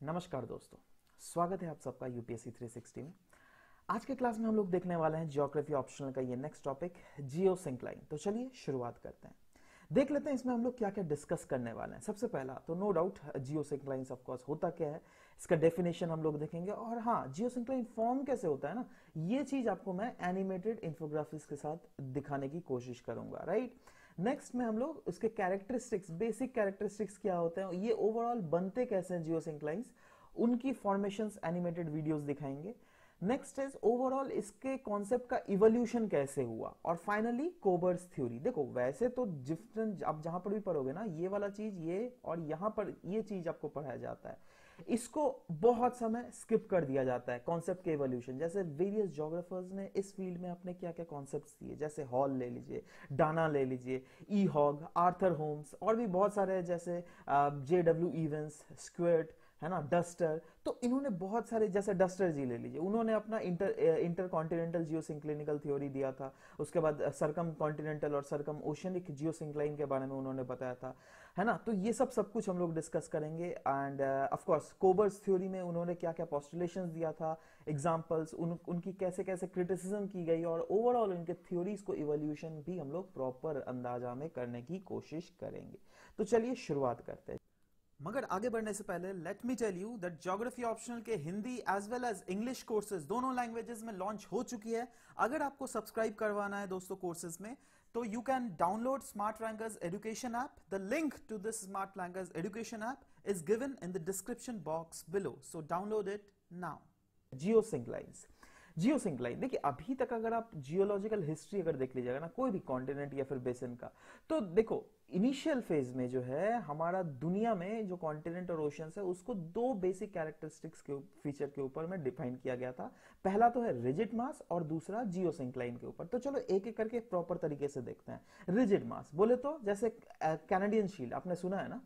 नमस्कार दोस्तों, स्वागत है आप सबका यूपीएससी 360 में। आज के क्लास में हम लोग देखने वाले हैं जियोग्राफी ऑप्शनल का ये नेक्स्ट टॉपिक जियो सिंक्लाइन तो चलिए शुरुआत करते हैं। देख लेते हैं इसमें हम लोग क्या क्या डिस्कस करने वाले हैं। सबसे पहला तो no doubt geosyncline of course होता क्या है, इसका डेफिनेशन हम लोग देखेंगे। और हाँ जियो सिंक्लाइन फॉर्म कैसे होता है ना, ये चीज़ आपको मैं एनिमेटेड इंफोग्राफिक्स के साथ दिखाने की कोशिश करूँगा राइट नेक्स्ट में हम लोग उसके कैरेक्टरिस्टिक्स बेसिक कैरेक्टरिस्टिक्स क्या होते हैं, ये ओवरऑल बनते कैसे हैं जियो सिंक्लाइंस उनकी फॉर्मेशन एनिमेटेड वीडियोज़ दिखाएँगे। नेक्स्ट इज़ ओवरऑल इसके कॉन्सेप्ट का इवोल्यूशन कैसे हुआ? और फाइनली कोबर्स थ्योरी देखो, वैसे तो डिफरेंट आप जहाँ पर भी पढ़ोगे ना, ये वाला चीज़, ये और यहाँ पर ये चीज़ आपको पढ़ाया जाता है। इसको बहुत समय स्किप कर दिया जाता है कॉन्सेप्ट के इवोल्यूशन जैसे वेरियस जोग्राफर्स ने इस फ़ील्ड में अपने क्या क्या कॉन्सेप्ट दिए। जैसे हॉल ले लीजिए डाना ले लीजिए ई हॉग आर्थर होम्स और भी बहुत सारे जैसे जे डब्ल्यू स्क्वेट है ना डस्टर तो इन्होंने बहुत सारे जैसे डस्टर जी ले लीजिए उन्होंने अपना inter intercontinental geosynclinal theory दिया था। उसके बाद सरकम कॉन्टिनेंटल और सरकम ओशनिक जियोसिंक्लाइन के बारे में उन्होंने बताया था है ना? तो ये सब सब कुछ हम लोग डिस्कस करेंगे। एंड ऑफकोर्स कोबर्स थ्योरी में उन्होंने क्या क्या पॉस्टुलेशन दिया था एग्जाम्पल्स उन, उनकी कैसे कैसे क्रिटिसिज्म की गई और ओवरऑल उनके थ्योरीज को इवोल्यूशन भी हम लोग प्रॉपर अंदाज़ा में करने की कोशिश करेंगे। तो चलिए शुरुआत करते हैं। मगर आगे बढ़ने से पहले let me tell you that geography optional के Hindi as well as English courses दोनों लैंग्वेजेस में लॉन्च हो चुकी है। अगर आपको सब्सक्राइब करवाना है दोस्तों कोर्सेज में तो you can download Smart Rankers education app the link to this Smart Rankers education app is given in the description box below so download it now geosynclines geosyncline देखिए, अभी तक अगर आप जियोलॉजिकल हिस्ट्री अगर देख लीजिएगा ना, कोई भी कॉन्टिनेंट या फिर बेसन का तो देखो, इनिशियल फ़ेज़ में जो है, हमारा दुनिया में जो कॉन्टिनेंट और ओशन है, उसको दो बेसिक कैरेक्टरिस्टिक्स के फीचर के ऊपर में डिफाइन किया गया था। पहला तो है रिजिड मास और दूसरा जियो सिंक्लाइन के ऊपर। तो चलो एक एक करके प्रॉपर तरीके से देखते हैं। रिजिड मास, बोले तो जैसे कैनेडियन शील्ड, आपने सुना है ना?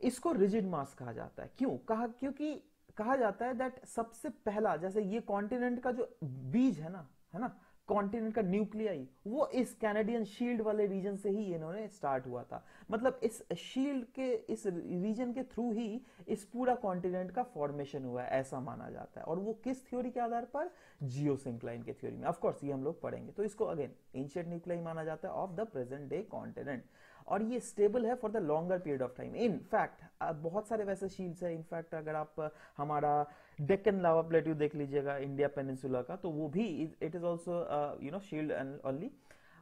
इसको रिजिड मास कहा जाता है। क्यों? कहा, क्योंकि कहा जाता है दैट सबसे पहला, जैसे ये कॉन्टिनेंट का जो बीज है ना है ना कॉन्टिनेंट का न्यूक्लियाई वो इस कैनेडियन शील्ड वाले रीजन से ही इन्होंने स्टार्ट हुआ था। मतलब इस शील्ड के, इस रीजन के थ्रू ही इस पूरा कॉन्टिनेंट का फॉर्मेशन हुआ है, ऐसा माना जाता है। और वो किस थ्योरी के आधार पर? जियो सिंक्लाइन के थ्योरी में। ऑफकोर्स ये हम लोग पढ़ेंगे। तो इसको अगेन एंशियंट न्यूक्लियाई माना जाता है of the present day continent और ये स्टेबल है for the longer period of time in fact बहुत सारे वैसे शील्ड्स है. इनफैक्ट अगर आप हमारा डेक्कन लावा प्लेट्यू देख लीजिएगा इंडिया पेनिनसुला का तो वो भी it is also you know shield only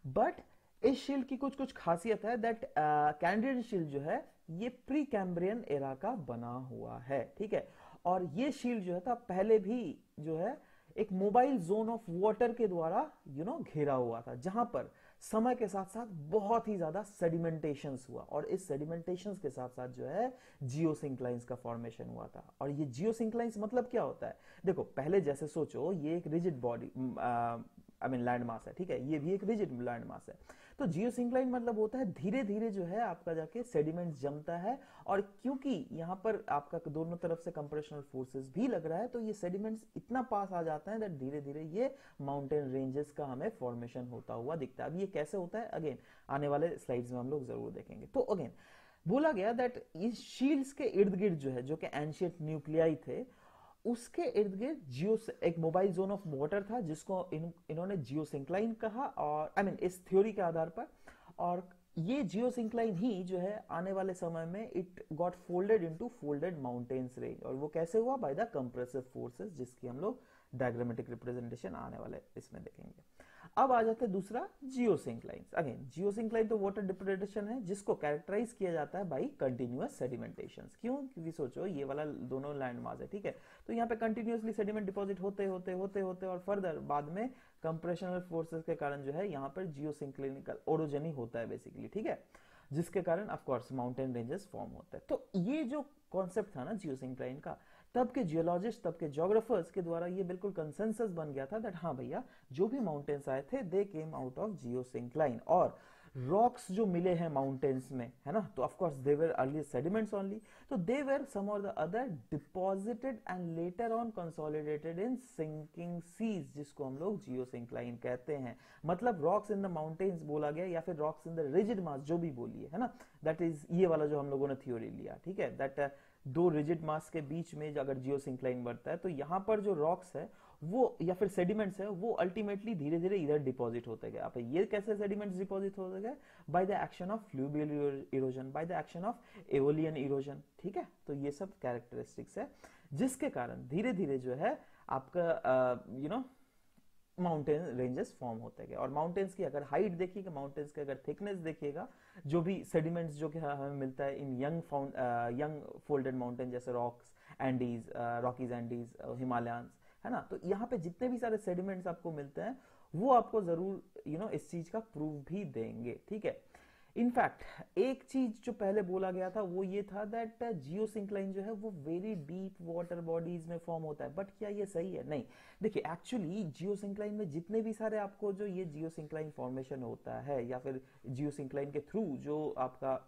but इस शील्ड की कुछ कुछ खासियत है दैट कैंडिडेट शील्ड जो है, ये प्री कैम्ब्रियन एरा का बना हुआ है, ठीक है? और ये शील्ड जो है था पहले भी जो है, एक मोबाइल जोन ऑफ़ वाटर के द्वारा यू नो घेरा हुआ था, जहाँ पर समय के साथ साथ बहुत ही ज़्यादा सेडिमेंटेशन हुआ। और इस सेडिमेंटेशन के साथ साथ जो है जियो सिंक्लाइंस का फॉर्मेशन हुआ था। और ये जियो सिंक्लाइंस मतलब क्या होता है? देखो, पहले जैसे सोचो, ये एक rigid body I mean land mass है, ठीक है? ये भी एक रिजिड लैंड मास है। तो जियो सिंक्लाइन मतलब होता है धीरे धीरे जो है आपका जाके सेडिमेंट जमता है और क्योंकि यहाँ पर आपका दोनों तरफ़ से कंप्रेशनल फोर्सेस भी लग रहा है तो ये सेडिमेंट्स इतना पास आ जाता है दैट धीरे धीरे ये माउंटेन रेंजेस का हमें फॉर्मेशन होता हुआ दिखता है। अब ये कैसे होता है? अगेन आने वाले स्लाइड्स में हम लोग ज़रूर देखेंगे। तो अगेन बोला गया दैट इस शील्ड्स के इर्द गिर्द जो है, जो कि एंशियंट न्यूक्लियाई थे उसके इर्द गिर्द जियो एक मोबाइल जोन ऑफ़ वाटर था जिसको इन, इन्होंने जियो सिंक्लाइन कहा और आई I मीन mean, इस थ्योरी के आधार पर। और ये जियो सिंक्लाइन ही जो है आने वाले समय में it got folded into folded mountains range और वो कैसे हुआ? बाय द कंप्रेसिव फोर्सेस जिसकी हम लोग डायग्रामेटिक रिप्रेजेंटेशन आने वाले इसमें देखेंगे। अब आ जाते हैं दूसरा geosynclines again geosyncline तो वाटर डिप्रेडेशन है, जिसको कैरेक्टराइज किया जाता है बाई कंटिन्यूअस सेडिमेंटेशन क्यों? क्योंकि सोचो, ये वाला दोनों लैंड मास है, ठीक है? तो यहाँ पे कंटिन्यूअसली सेडिमेंट डिपॉजिट होते होते होते होते और फर्दर बाद में कंप्रेशनल फोर्सेस के कारण जो है, यहाँ पर जियो सिंक्लिनिकल ओरोजनी होता है बेसिकली ठीक है? जिसके कारण ऑफकोर्स माउंटेन रेंजेस फॉर्म होता है. तो ये जो कॉन्सेप्ट था ना जियो सिंक्लाइन का तब के जियोलॉजिस्ट तब के जोग्राफर्स के द्वारा ये बिल्कुल कंसेंसस बन गया था दैट हाँ भैया, जो भी माउंटेन्स आए थे they came out of geosyncline और रॉक्स जो मिले हैं माउंटेन्स में, है ना? तो of course they were early sediments only तो दे वेर सम और the other deposited and later on consolidated in sinking seas जिसको हम लोग जियो सिंक्लाइन कहते हैं। मतलब रॉक्स इन द माउंटेन्स बोला गया या फिर rocks in the rigid mass जो भी बोलिए, है ना? दैट इज़ ये वाला जो हम लोगों ने थ्योरी लिया, ठीक है? दैट दो रिजिड मास के बीच में अगर जियो सिंक्लाइन बढ़ता है तो यहाँ पर जो रॉक्स है, वो या फिर सेडिमेंट्स है, वो अल्टीमेटली धीरे धीरे इधर डिपॉजिट होते गए। आप ये कैसे सेडिमेंट्स डिपॉजिट होते गए? By the action of fluvial erosion by the action of aeolian erosion ठीक है? तो ये सब कैरेक्टरिस्टिक्स है, जिसके कारण धीरे धीरे जो है, आपका you know mountain ranges form होते गए। और माउंटेन्स की अगर हाइट देखिएगा माउंटेन्स की अगर थिकनेस देखिएगा जो भी सेडिमेंट्स जो कि हमें मिलता है in young found young folded mountain जैसे rocks Andes Rockies Andes Himalaya है ना? तो यहाँ पे जितने भी सारे सेडिमेंट्स आपको मिलते हैं वो आपको ज़रूर यू you नो know, इस चीज़ का प्रूफ भी देंगे ठीक है? इनफैक्ट एक चीज़ जो पहले बोला गया था, वो ये था दैट जियो सिंक्लाइन जो है, वो वेरी डीप वाटर बॉडीज में फॉर्म होता है। बट क्या ये सही है? नहीं। देखिए एक्चुअली जियो सिंक्लाइन में जितने भी सारे आपको जो ये जियो सिंक्लाइन फॉर्मेशन होता है, या फिर जियो सिंक्लाइन के थ्रू जो आपका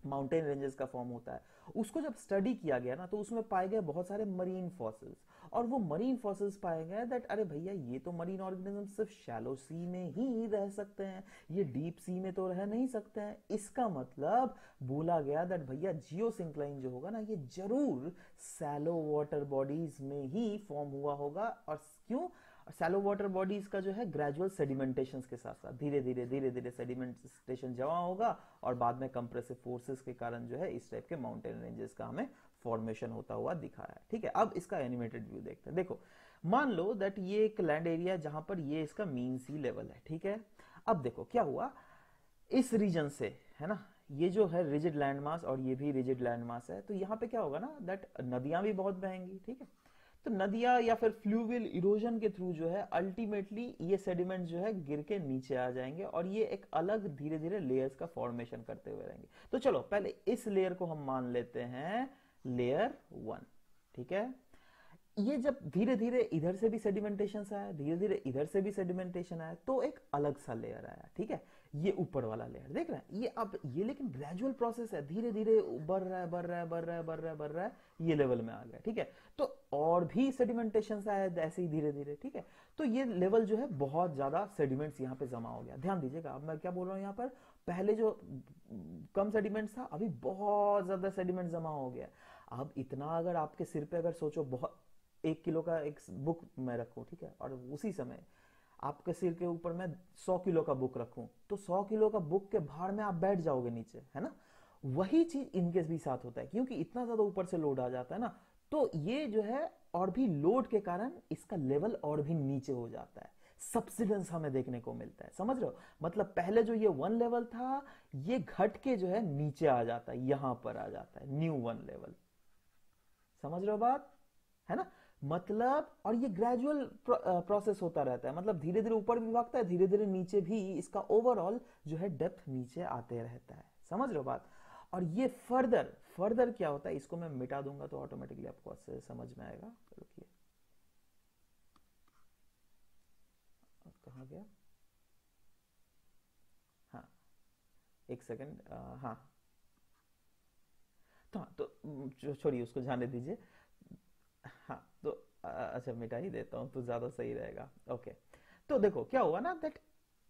माउंटेन रेंजेस का फॉर्म होता है, उसको जब स्टडी किया गया ना तो उसमें पाए गए बहुत सारे मरीन फॉसिल्स और वो मरीन फॉसिल्स पाए गए दैट अरे भैया, ये तो मरीन ऑर्गेनिज्म सिर्फ़ शैलो सी में ही रह सकते हैं, ये डीप सी में तो रह नहीं सकते हैं। इसका मतलब बोला गया दैट भैया जियो सिंक्लाइन जो होगा ना, ये ज़रूर सैलो वाटर बॉडीज में ही फॉर्म हुआ होगा। और क्यों? सैलो वाटर बॉडीज का जो है ग्रेजुअल सेडिमेंटेशन के साथ साथ, धीरे धीरे धीरे धीरे सेडिमेंटेशन जमा होगा और बाद में कंप्रेसिव फोर्सेस के कारण जो है इस टाइप के माउंटेन रेंजेस का हमें फॉर्मेशन होता हुआ दिखा रहा है। ठीक है, अब इसका एनिमेटेड व्यू देखते हैं। देखो, मान लो दैट ये एक लैंड एरिया जहाँ पर ये इसका मीन सी लेवल है, ठीक है? अब देखो, क्या हुआ? इस रीजन से, है ना? ये जो है रिजिड लैंड मास और ये भी रिजिड लैंड मास है तो यहाँ पे क्या होगा ना दैट नदियाँ भी बहुत बहेंगी, ठीक है? तो नदियाँ या फिर फ्लूवियल इरोजन के थ्रू जो है अल्टीमेटली ये सेडिमेंट जो है गिर के नीचे आ जाएँगे और ये एक अलग धीरे धीरे लेयर्स का फॉर्मेशन करते हुए रहेंगे। तो चलो, पहले इस लेयर को हम मान लेते हैं। लेयर वन ठीक है? ये जब धीरे धीरे इधर से भी सेडिमेंटेशन आया धीरे धीरे इधर से भी सेडिमेंटेशन आया तो एक अलग सा लेयर आया, ठीक है? ये ऊपर वाला लेयर देख रहे हैं? ये अब, ये लेकिन ग्रेजुअल प्रोसेस है धीरे धीरे बढ़ रहा है, बढ़ रहा है, बढ़ रहा है, बढ़ रहा है, बढ़ रहा है, ये लेवल में आ गया, ठीक है? तो और भी सेडिमेंटेशन आया, ऐसे ही धीरे धीरे ठीक है? तो ये लेवल जो है, बहुत ज़्यादा सेडिमेंट्स यहाँ पे जमा हो गया। ध्यान दीजिएगा, अब मैं क्या बोल रहा हूँ यहाँ पर? पहले जो कम सेडिमेंट्स था, अभी बहुत ज़्यादा सेडिमेंट जमा हो गया। अब इतना अगर आपके सिर पे अगर सोचो, बहुत, एक किलो का एक बुक मैं रखूँ, ठीक है? और उसी समय आपके सिर के ऊपर मैं सौ किलो का बुक रखूँ तो सौ किलो का बुक के भार में आप बैठ जाओगे नीचे, है ना? वही चीज़ इनके भी साथ होता है, क्योंकि इतना ज़्यादा ऊपर से लोड आ जाता है ना तो ये जो है और भी लोड के कारण इसका लेवल और भी नीचे हो जाता है। सब्सिडेंस हमें देखने को मिलता है, समझ रहे हो? मतलब पहले जो ये वन लेवल था, ये घट के जो है नीचे आ जाता है, यहाँ पर आ जाता है न्यू वन लेवल समझ रहे हो बात? है ना? मतलब और ये ग्रेजुअल प्रोसेस होता रहता है। मतलब धीरे धीरे ऊपर भी भागता है, धीरे धीरे नीचे भी इसका ओवरऑल जो है डेप्थ नीचे आते रहता है। समझ रहे हो बात? और ये फर्दर फर्दर क्या होता है? इसको मैं मिटा दूँगा तो ऑटोमेटिकली आपको समझ में आएगा। रुकिए। कहा गया? हाँ। एक सेकंड हाँ। तो तो छोड़िए उसको, जाने दीजिए। हाँ तो अच्छा मिटा ही देता हूँ तो ज़्यादा सही रहेगा। ओके। तो देखो, क्या हुआ ना दैट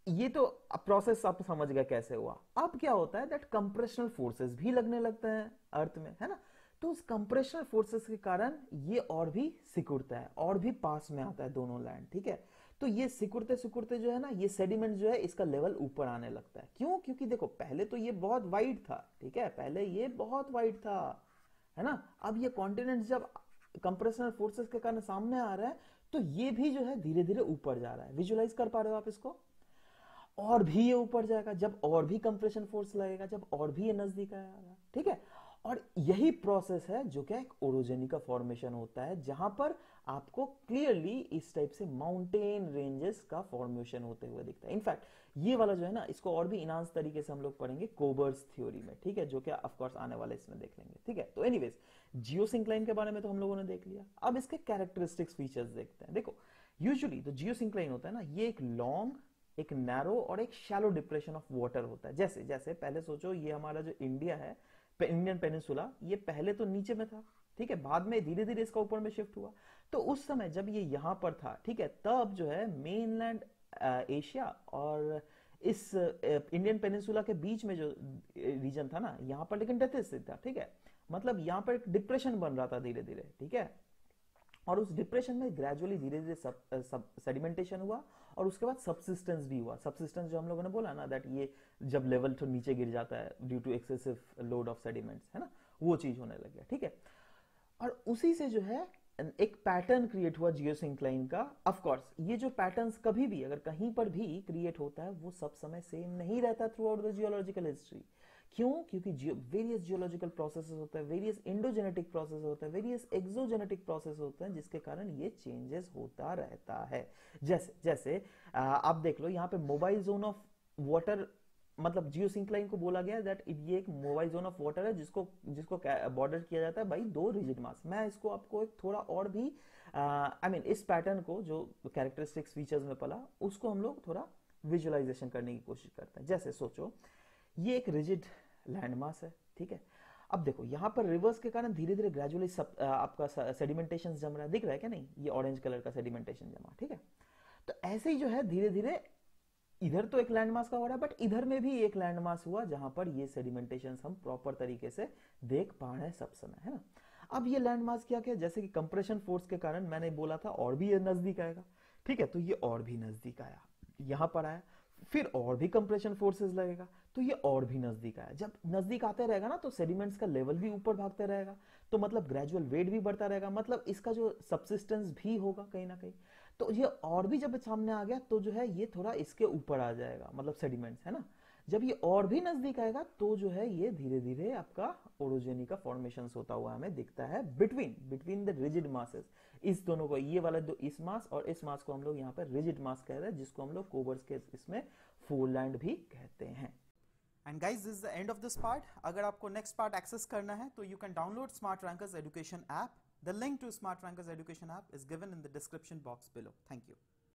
ये तो प्रोसेस आप समझ गए कैसे हुआ। अब क्या होता है दैट कंप्रेशनल फोर्सेस भी लगने लगते हैं अर्थ में, है ना? तो उस कंप्रेशनल फोर्सेस के कारण ये और भी सिकुड़ता है, और भी पास में आता है दोनों लैंड ठीक है? तो ये सिकुड़ते सिकुड़ते जो है ना, ये सेडिमेंट जो है इसका लेवल ऊपर आने लगता है। क्यों? क्योंकि देखो, पहले तो ये बहुत वाइड था, ठीक है? पहले ये बहुत वाइड था, है ना? अब ये कॉन्टिनेंट जब कंप्रेशनल फोर्सेस के कारण सामने आ रहा है तो ये भी जो है धीरे धीरे ऊपर जा रहा है। विजुलाइज कर पा रहे हो आप इसको? और भी ये ऊपर जाएगा, जब और भी कंप्रेशन फोर्स लगेगा, जब और भी ये नज़दीक आएगा, ठीक है? और यही प्रोसेस है जो क्या एक ओरोजेनी का फॉर्मेशन होता है, जहाँ पर आपको क्लियरली इस टाइप से माउंटेन रेंजेस का फॉर्मेशन होते हुए दिखता है। इनफैक्ट ये वाला जो है ना, इसको और भी इनांस तरीके से हम लोग पढ़ेंगे कोबर्स थ्योरी में, ठीक है? जो कि ऑफकोर्स आने वाले इसमें देख लेंगे, ठीक है? तो एनीवेज जियो सिंक्लाइन के बारे में तो हम लोगों ने देख लिया। अब इसके कैरेक्टरिस्टिक्स फीचर्स देखते हैं। देखो यूजुअली तो जियो सिंक्लाइन होता है ना, ये एक लॉन्ग एक नैरो और एक शैलो डिप्रेशन ऑफ़ वाटर होता है। जैसे जैसे, पहले सोचो, ये हमारा जो इंडिया है इंडियन पेनिसुला ये पहले तो नीचे में था, ठीक है? बाद में धीरे धीरे इसका ऊपर में शिफ्ट हुआ। तो उस समय जब ये यहाँ पर था, ठीक है, तब जो है मेनलैंड एशिया और इस इंडियन पेनिसुला के बीच में जो रीजन था ना, यहाँ पर लेकिन डेथ स्थित था, ठीक है। मतलब यहाँ पर एक डिप्रेशन बन रहा था धीरे धीरे ठीक है। और उस डिप्रेशन में ग्रेजुअली धीरे धीरे सब सेडिमेंटेशन हुआ और उसके बाद सबसिस्टेंस भी हुआ। सबसिस्टेंस जो हम लोगों ने बोला ना दैट ये जब लेवल तो नीचे गिर जाता है due to excessive load of sediments है ना, वो चीज़ होने लग गया, ठीक है। और उसी से जो है एक पैटर्न क्रिएट हुआ जियोसिंक्लाइन का ऑफ़ कोर्स ये जो पैटर्न्स कभी भी, अगर कहीं पर भी क्रिएट होता है, वो सब समय सेम नहीं रहता throughout the geological history क्यों? क्योंकि वेरियस जियोलॉजिकल प्रोसेस होते हैं वेरियस इंडोजेनेटिक प्रोसेस होते हैं वेरियस एक्सोजेनेटिक प्रोसेस होते हैं, जिसके कारण ये चेंजेस होता रहता है. जैसे जैसे आप देख लो, यहाँ पे मोबाइल जोन ऑफ़ वाटर मतलब जियो सिंक्लाइन को बोला गया दैट ये एक मोबाइल जोन ऑफ़ वाटर है, जिसको जिसको बॉर्डर किया जाता है भाई दो रिजिड मास मैं इसको आपको एक थोड़ा और भी आई मीन इस पैटर्न को जो कैरेक्टरिस्टिक्स फीचर्स में पला, उसको हम लोग थोड़ा विजुअलाइजेशन करने की कोशिश करते हैं. जैसे सोचो, ये एक रिजिड लैंडमास है, ठीक है? अब देखो, यहाँ पर रिवर्स के कारण धीरे धीरे ग्रेजुअली सब आपका सेडिमेंटेशन जम रहा है. दिख रहा है क्या? नहीं, ये ऑरेंज कलर का सेडिमेंटेशन जमा, ठीक है? तो ऐसे ही जो है धीरे धीरे इधर तो एक लैंडमास का हो रहा है बट इधर में भी एक लैंडमास हुआ जहाँ पर ये सेडिमेंटेशन हम प्रॉपर तरीके से देख पा रहे हैं सब समय, है ना? अब ये लैंडमास क्या क्या? जैसे कि कंप्रेशन फोर्स के कारण मैंने बोला था, और भी ये नज़दीक आएगा। ठीक है तो ये और भी नज़दीक आया, यहाँ पर आया, फिर और भी कंप्रेशन फोर्सेस लगेगा तो ये और भी नज़दीक आया। जब नज़दीक आते रहेगा ना तो सेडिमेंट्स का लेवल भी ऊपर भागते रहेगा तो मतलब ग्रेजुअल वेट भी बढ़ता रहेगा मतलब इसका जो सबसिस्टेंस भी होगा कहीं ना कहीं तो ये और भी जब सामने आ गया तो जो है ये थोड़ा इसके ऊपर आ जाएगा मतलब सेडिमेंट्स है ना? जब ये और भी नज़दीक आएगा तो जो है ये धीरे धीरे आपका ओरोजेनी का फॉर्मेशन होता हुआ हमें दिखता है between between the rigid masses इस दोनों को, ये वाला दो, इस मास और इस मास को हम लोग यहाँ पर रिजिड मास कह रहे हैं, जिसको हम लोग कोबर्स के इसमें फोरलैंड भी कहते हैं। And guys this the end of this part अगर आपको नेक्स्ट पार्ट एक्सेस करना है तो you can download Smart Rankers education app The link to Smartrankers Education app is given in the description box below. Thank you.